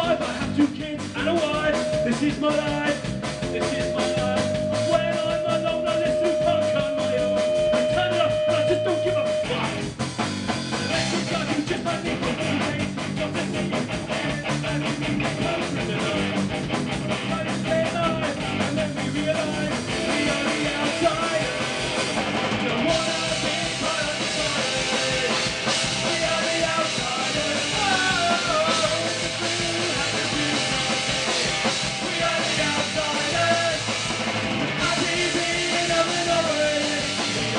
alive, I have two kids and a wife. This is my life.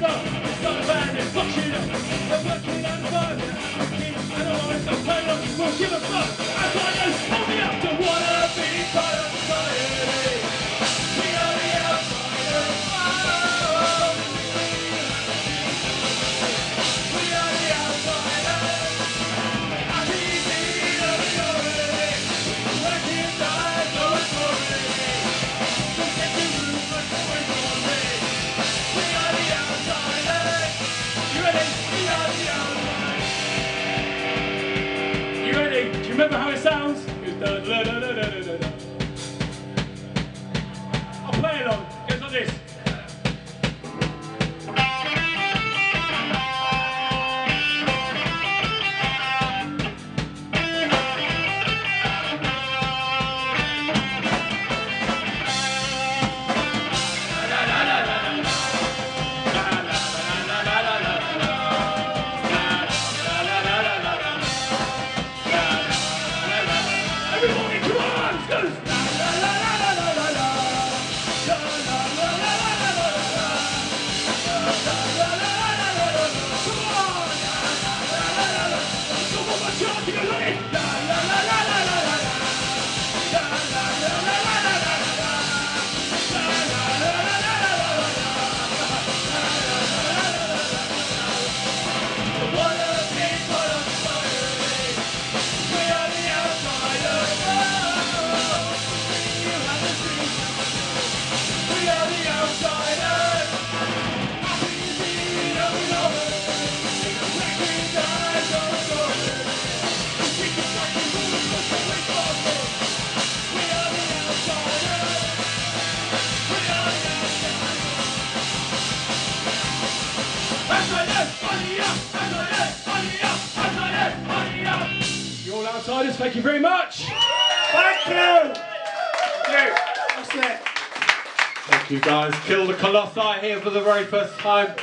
fuck it up. They're working at the bar, kids analyze the plan, won't give a fuck. You're all outsiders, thank you very much. Thank you. Thank you. That's it. Thank you guys. Kill the Colossi here for the very first time.